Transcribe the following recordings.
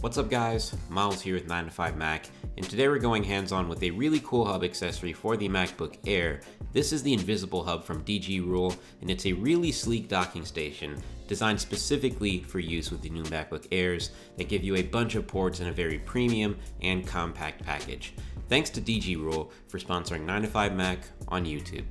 What's up guys, Miles here with 9to5Mac, and today we're going hands-on with a really cool hub accessory for the MacBook Air. This is the Invisible Hub from DGRule, and it's a really sleek docking station designed specifically for use with the new MacBook Airs that give you a bunch of ports in a very premium and compact package. Thanks to DGRule for sponsoring 9to5Mac on YouTube.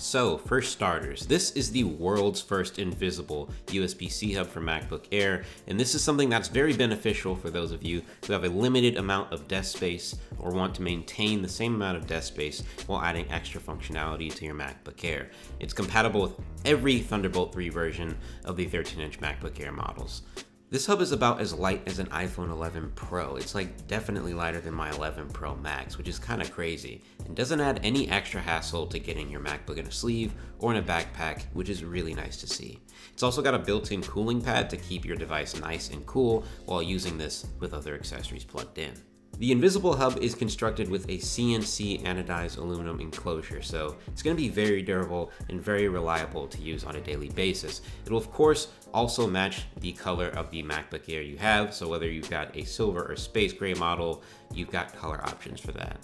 So, for starters, this is the world's first invisible USB-C hub for MacBook Air, and this is something that's very beneficial for those of you who have a limited amount of desk space or want to maintain the same amount of desk space while adding extra functionality to your MacBook Air. It's compatible with every Thunderbolt 3 version of the 13-inch MacBook Air models. This hub is about as light as an iPhone 11 Pro. It's like definitely lighter than my 11 Pro Max, which is kind of crazy, and doesn't add any extra hassle to getting your MacBook in a sleeve or in a backpack, which is really nice to see. It's also got a built-in cooling pad to keep your device nice and cool while using this with other accessories plugged in. The Invisible Hub is constructed with a CNC anodized aluminum enclosure, so it's going to be very durable and very reliable to use on a daily basis. It will of course also match the color of the MacBook Air you have, so whether you've got a silver or space gray model, you've got color options for that.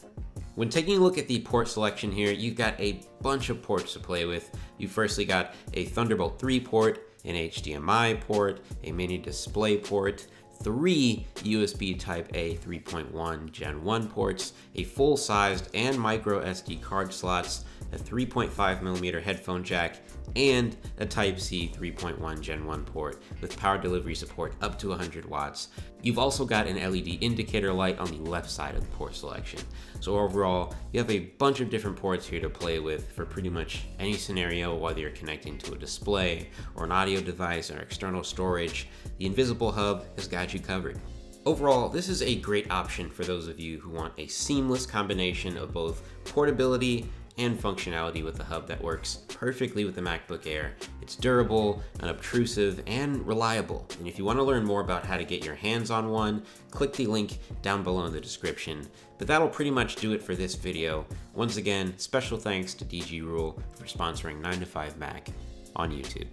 When taking a look at the port selection here, you've got a bunch of ports to play with. You firstly got a Thunderbolt 3 port, an HDMI port, a mini display port, three USB Type-A 3.1 Gen 1 ports, a full-sized and micro SD card slots, a 3.5 millimeter headphone jack, and a Type-C 3.1 Gen 1 port with power delivery support up to 100 watts. You've also got an LED indicator light on the left side of the port selection. So overall, you have a bunch of different ports here to play with for pretty much any scenario, whether you're connecting to a display or an audio device or external storage, the Invisible Hub has got you covered. Overall, this is a great option for those of you who want a seamless combination of both portability and functionality with the hub that works perfectly with the MacBook Air. It's durable, unobtrusive, and reliable. And if you want to learn more about how to get your hands on one, click the link down below in the description. But that'll pretty much do it for this video. Once again, special thanks to DGRule for sponsoring 9to5Mac on YouTube.